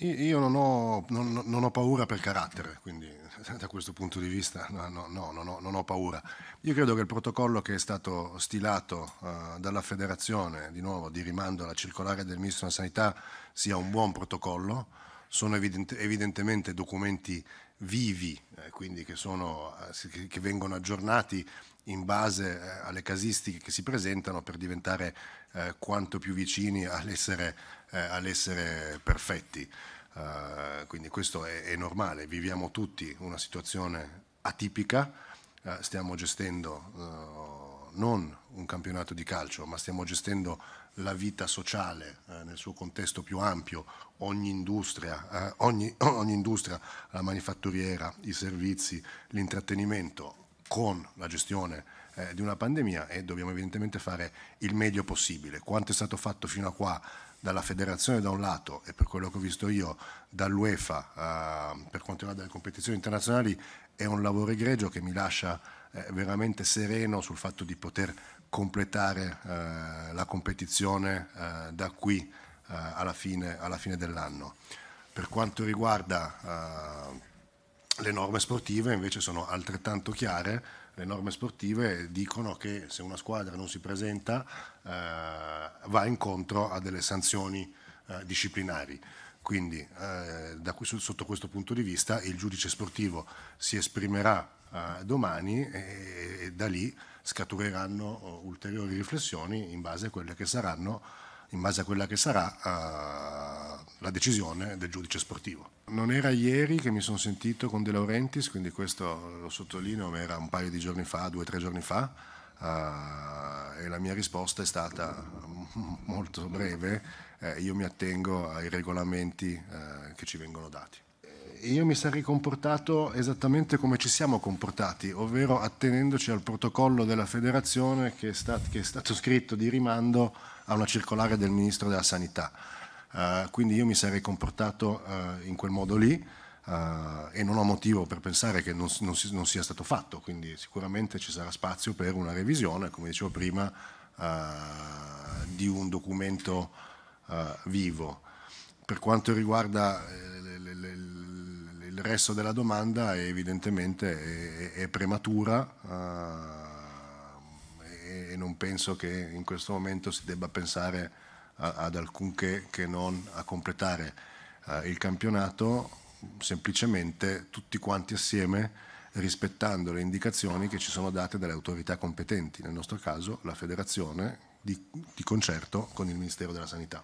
Io non ho, non, non ho, paura per carattere, quindi da questo punto di vista no, no, no non, ho, paura. Io credo che il protocollo che è stato stilato uh, dalla federazione, di nuovo di rimando alla circolare del Ministro della Sanità, sia un buon protocollo. Sono evidente, evidentemente documenti vivi, eh, quindi che, sono, eh, che, vengono aggiornati in base eh, alle casistiche che si presentano per diventare eh, quanto più vicini all'essere, eh, all'essere perfetti. Uh, quindi questo è, è, normale, viviamo tutti una situazione atipica, uh, stiamo gestendo uh, non un campionato di calcio, ma stiamo gestendo la vita sociale nel suo contesto più ampio, ogni industria, ogni, ogni industria, la manifatturiera, i servizi, l'intrattenimento, con la gestione eh, di una pandemia e dobbiamo evidentemente fare il meglio possibile. Quanto è stato fatto fino a qua dalla federazione da un lato e per quello che ho visto io dall'UEFA eh, per quanto riguarda le competizioni internazionali è un lavoro egregio che mi lascia eh, veramente sereno sul fatto di poter completare eh, la competizione eh, da qui eh, alla fine, fine dell'anno. Per quanto riguarda le norme sportive invece sono altrettanto chiare, le norme sportive dicono che se una squadra non si presenta eh, va incontro a delle sanzioni eh, disciplinari. Quindi eh, da, sotto questo punto di vista il giudice sportivo si esprimerà eh, domani e, e, da lì scaturiranno oh, ulteriori riflessioni in base a quelle che saranno in base a quella che sarà uh, la decisione del giudice sportivo. Non era ieri che mi sono sentito con De Laurentiis, quindi questo lo sottolineo, ma era un paio di giorni fa, due o tre giorni fa, uh, e la mia risposta è stata molto breve, eh, io mi attengo ai regolamenti eh, che ci vengono dati io mi sarei comportato esattamente come ci siamo comportati, ovvero attenendoci al protocollo della federazione che è, stat che è stato scritto di rimando a una circolare del Ministro della Sanità. Uh, quindi io mi sarei comportato uh, in quel modo lì uh, e non ho motivo per pensare che non, non, si, non, sia stato fatto, quindi sicuramente ci sarà spazio per una revisione, come dicevo prima, di un documento vivo. Per quanto riguarda il resto della domanda è evidentemente è, è prematura uh, e, non penso che in questo momento si debba pensare a, ad alcunché che non a completare uh, il campionato semplicemente tutti quanti assieme rispettando le indicazioni che ci sono date dalle autorità competenti, nel nostro caso la federazione di, di concerto con il Ministero della Sanità.